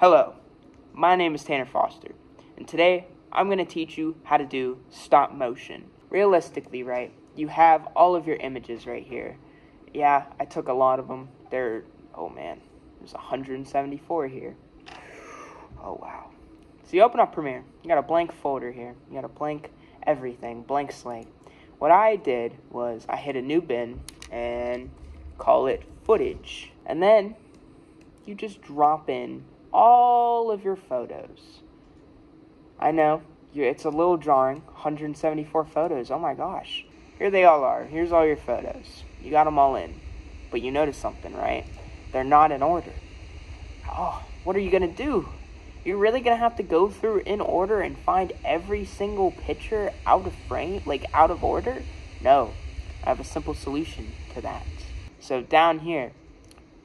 Hello, my name is Tanner Foster, and today I'm going to teach you how to do stop motion. Realistically, right, you have all of your images right here. Yeah, I took a lot of them. There, oh man, there's 174 here. Oh wow. So you open up Premiere, you got a blank folder here, you got a blank everything, blank slate. What I did was I hit a new bin and call it footage. And then you just drop in all of your photos. I know, it's a little jarring, 174 photos, oh my gosh. Here they all are, here's all your photos. You got them all in. But you notice something, right? They're not in order. Oh, what are you going to do? You're really going to have to go through in order and find every single picture out of frame, like out of order? No, I have a simple solution to that. So down here,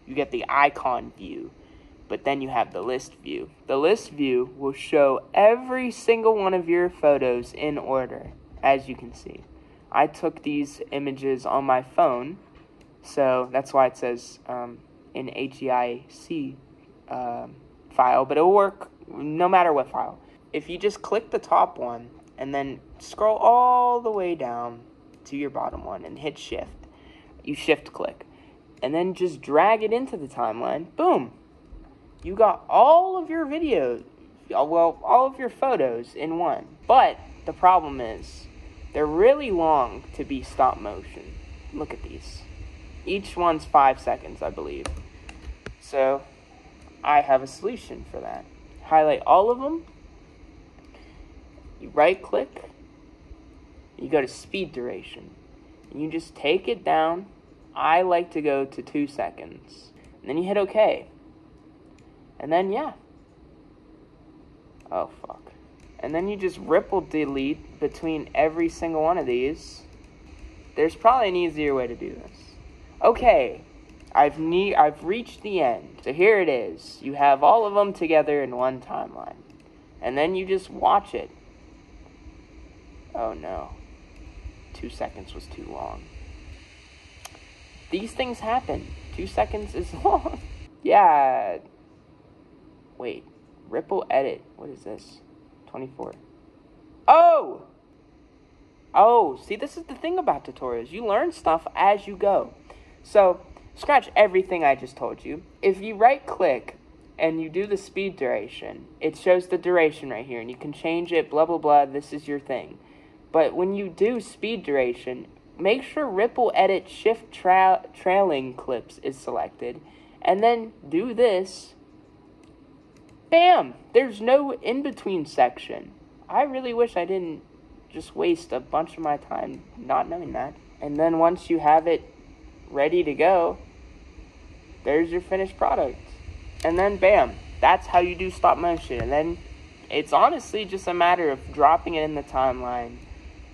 you get the icon view, but then you have the list view. The list view will show every single one of your photos in order, as you can see. I took these images on my phone, so that's why it says um, in HEIC um, file, but it'll work no matter what file. If you just click the top one and then scroll all the way down to your bottom one and hit shift, you shift click, and then just drag it into the timeline, boom, you got all of your videos, well, all of your photos in one. But the problem is, they're really long to be stop motion. Look at these. Each one's five seconds, I believe. So, I have a solution for that. Highlight all of them. You right click. You go to speed duration. You just take it down. I like to go to two seconds. And then you hit OK. And then, yeah. Oh, fuck. And then you just ripple delete between every single one of these. There's probably an easier way to do this. Okay, I've ne- I've reached the end. So here it is. You have all of them together in one timeline. And then you just watch it. Oh no. Two seconds was too long. These things happen. Two seconds is long. yeah, Wait, Ripple Edit. What is this? 24. Oh! Oh, see, this is the thing about tutorials. You learn stuff as you go. So, scratch everything I just told you. If you right click and you do the speed duration, it shows the duration right here, and you can change it, blah, blah, blah. This is your thing. But when you do speed duration, make sure Ripple Edit Shift tra Trailing Clips is selected, and then do this Bam! There's no in between section. I really wish I didn't just waste a bunch of my time not knowing that. And then once you have it ready to go, there's your finished product. And then bam, that's how you do stop motion. And then it's honestly just a matter of dropping it in the timeline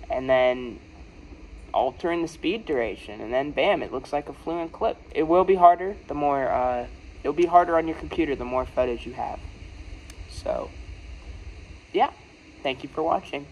and then altering the speed duration. And then bam, it looks like a fluent clip. It will be harder the more, uh, it'll be harder on your computer the more photos you have. So, yeah, thank you for watching.